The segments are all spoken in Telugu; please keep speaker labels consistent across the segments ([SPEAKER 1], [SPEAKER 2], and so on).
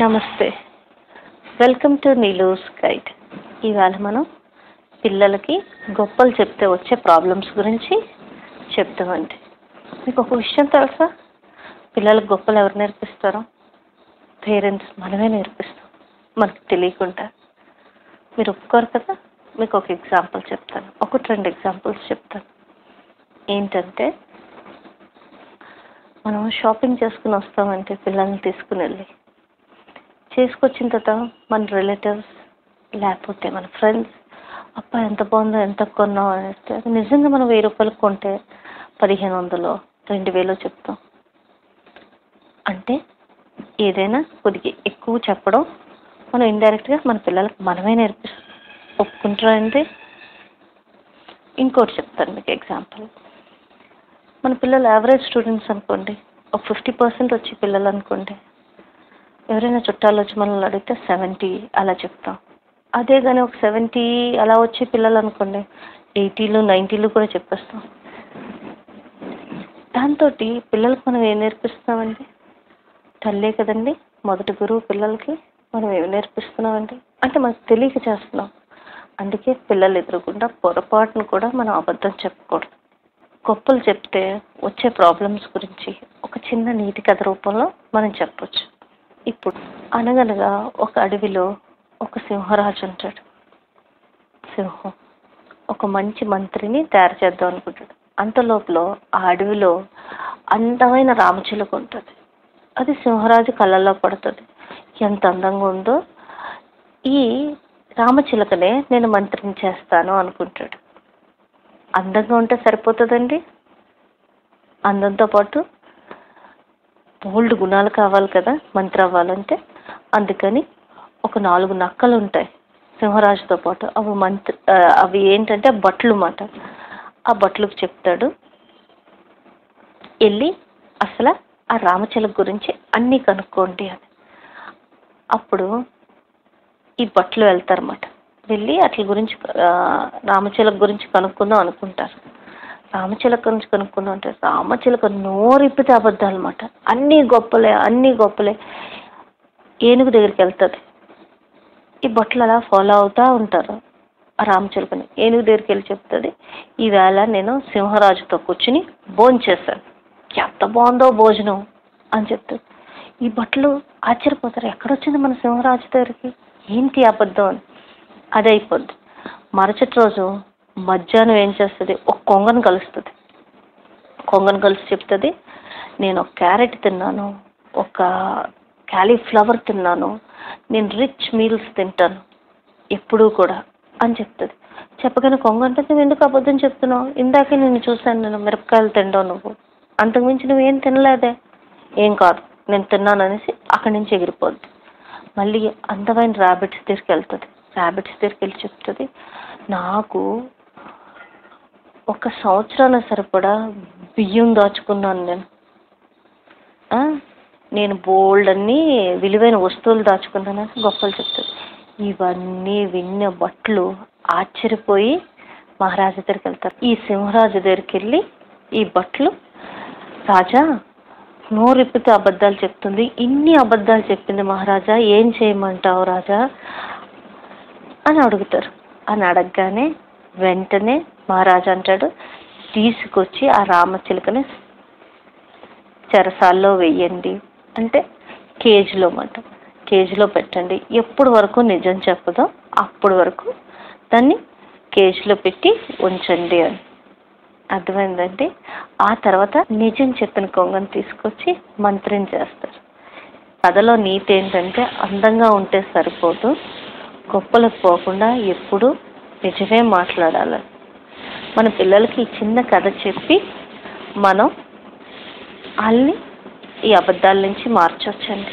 [SPEAKER 1] నమస్తే. వెల్కమ్ టు నీలూస్ గైడ్ ఇవాళ మనం పిల్లలకి గొప్పలు చెప్తే వచ్చే ప్రాబ్లమ్స్ గురించి చెప్తామండి మీకు ఒక విషయం తెలుసా? పిల్లలకు గొప్పలు ఎవరు నేర్పిస్తారో? పేరెంట్స్ మనమే నేర్పిస్తాం. మనకు తెలియకుండా. మీరు ఒప్పుకోరు కదా? మీకు ఒక ఎగ్జాంపుల్ చెప్తాను. ఒకటి రెండు ఎగ్జాంపుల్స్ చెప్తాను. ఏంటంటే మనం షాపింగ్ చేసుకుని వస్తామంటే పిల్లల్ని తీసుకుని వెళ్ళి చేసుకొచ్చిన తర్వాత మన రిలేటివ్స్ లేకపోతే మన ఫ్రెండ్స్ అప్ప ఎంత బాగుందో ఎంత కొన్నావు అనేస్తే అది నిజంగా మనం వెయ్యి రూపాయలకు కొంటే పదిహేను వందలు రెండు వేలు చెప్తాం. అంటే ఏదైనా కొద్దిగా ఎక్కువ చెప్పడం మనం ఇండైరెక్ట్గా మన పిల్లలకు మనమే నేర్పిస్తాం ఒప్పుకుంటారా ఇంకోటి చెప్తాను మీకు ఎగ్జాంపుల్ మన పిల్లలు యావరేజ్ స్టూడెంట్స్ అనుకోండి ఒక ఫిఫ్టీ పర్సెంట్ వచ్చే పిల్లలు అనుకోండి ఎవరైనా చుట్టాలు వచ్చి మనల్ని అడిగితే సెవెంటీ అలా చెప్తాం. అదే కానీ ఒక సెవెంటీ అలా వచ్చే పిల్లలు అనుకోండి ఎయిటీలు నైంటీలు కూడా చెప్పేస్తాం. దాంతో పిల్లలకు మనం ఏం నేర్పిస్తున్నామండి? తల్లే కదండి మొదటి గురువు పిల్లలకి మనం ఏమి నేర్పిస్తున్నామండి? అంటే మనకు తెలియక చేస్తున్నాం. అందుకే పిల్లలు ఎదురకుండా పొరపాటును కూడా మనం అబద్ధం చెప్పకూడదు. గొప్పలు చెప్తే వచ్చే ప్రాబ్లమ్స్ గురించి ఒక చిన్న నీతి కథ రూపంలో మనం చెప్పొచ్చు. ఇప్పుడు అనగనగా ఒక అడవిలో ఒక సింహరాజు ఉంటాడు. సింహం ఒక మంచి మంత్రిని తయారు చేద్దాం అనుకుంటాడు. అంతలోపల ఆ అడవిలో అందమైన రామచిలుక ఉంటుంది. అది సింహరాజు కళ్ళల్లో పడుతుంది. ఎంత అందంగా ఉందో. ఈ రామచిలుకనే నేను మంత్రిని చేస్తాను అనుకుంటాడు. అందంగా ఉంటే సరిపోతుందండి? అందంతో పాటు బోల్డ్ గుణాలు కావాలి కదా మంత్రి అవ్వాలంటే అందుకని ఒక నాలుగు నక్కలు ఉంటాయి సింహరాజుతో పాటు. అవి మంత్రి అవి ఏంటంటే బట్టలు మాట ఆ బట్టలకు చెప్తాడు వెళ్ళి అసలు ఆ రామచిలక గురించి అన్నీ కనుక్కోండి అని. అప్పుడు ఈ బట్టలు వెళ్తారన్నమాట. వెళ్ళి అట్ల గురించి రామచిలక గురించి కనుక్కుందాం అనుకుంటారు. రామచిలక నుంచి కనుక్కుందాం అంటే రామచిలక నోరిప్పితే అబద్ధాలు అనమాట అన్నీ గొప్పలే అన్నీ గొప్పలే. ఏనుగు దగ్గరికి వెళ్తుంది. ఈ బట్టలు అలా ఫాలో అవుతూ ఉంటారు రామచిలుకని ఏనుగు దగ్గరికి వెళ్ళి చెప్తుంది ఈవేళ నేను సింహరాజుతో కూర్చుని భోంచేశాను ఎంత బాగుందో భోజనం అని చెప్తుంది. ఈ బట్టలు ఆశ్చర్యపోతారు ఎక్కడొచ్చింది మన సింహరాజు దగ్గరికి? ఏంటి అబద్ధం? అని అది మరుసటి రోజు మధ్యాహ్నం ఏం చేస్తుంది? ఒక కొంగను కలుస్తుంది. కొంగను కలిసి చెప్తుంది నేను ఒక క్యారెట్ తిన్నాను ఒక క్యాలీఫ్లవర్ తిన్నాను నేను రిచ్ మీల్స్ తింటాను ఎప్పుడూ కూడా అని చెప్తుంది. చెప్పగానే కొంగ అంటే నువ్వు ఎందుకు అబద్ధం చెప్తున్నావు? ఇందాకే నేను చూశాను నేను మిరపకాయలు తింటావు నువ్వు. అంతకుమించి నువ్వేం తినలేదే. ఏం కాదు నేను తిన్నాను అనేసి అక్కడి నుంచి ఎగిరిపోద్ది. మళ్ళీ అందమైన ర్యాబిట్స్ దగ్గరికి వెళ్తుంది. ర్యాబిట్స్ దగ్గరికి వెళ్ళి చెప్తుంది నాకు ఒక సంవత్సరాల సరిపడా బియ్యం దాచుకున్నాను నేను. నేను బోల్డ్ అన్ని విలువైన వస్తువులు దాచుకున్నాను అని గొప్పలు చెప్తుంది ఇవన్నీ విన్న బట్లు ఆశ్చర్యపోయి మహారాజు దగ్గరికి వెళ్తారు. ఈ సింహరాజు దగ్గరికి వెళ్ళి ఈ బట్టలు రాజా నోరెప్పితే అబద్ధాలు చెప్తుంది. ఇన్ని అబద్ధాలు చెప్పింది మహారాజా ఏం చేయమంటావు రాజా? అని అడుగుతారు. అని అడగగానే వెంటనే మహారాజా అంటాడు తీసుకొచ్చి ఆ రామచిలుకని చెరసాల్లో వెయ్యండి అంటే కేజీలో మాట. కేజీలో పెట్టండి. ఎప్పుడు వరకు నిజం చెప్పదో అప్పుడు వరకు దాన్ని కేజీలో పెట్టి ఉంచండి అని. అర్థమైందండి? ఆ తర్వాత నిజం చెప్పిన కొంగను తీసుకొచ్చి మంత్రిని చేస్తారు. కథలో నీతి ఏంటంటే అందంగా ఉంటే సరిపోదు గొప్పలకు పోకుండా ఎప్పుడు నిజమే మాట్లాడాలి మన పిల్లలకి చిన్న కథ చెప్పి మనం వాళ్ళని ఈ అబద్ధాల నుంచి మార్చొచ్చండి.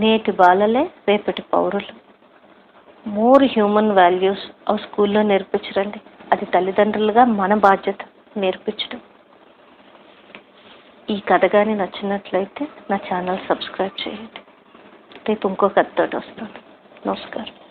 [SPEAKER 1] నేటి బాలలే రేపటి పౌరులు. మోర్ హ్యూమన్ వాల్యూస్ ఆ స్కూల్లో నేర్పించరండి. అది తల్లిదండ్రులుగా మన బాధ్యత నేర్పించడం. ఈ కథ కానీ నచ్చినట్లయితే నా ఛానల్ సబ్స్క్రైబ్ చేయండి. రేపు ఇంకో కథతోటి వస్తాను నమస్కారం.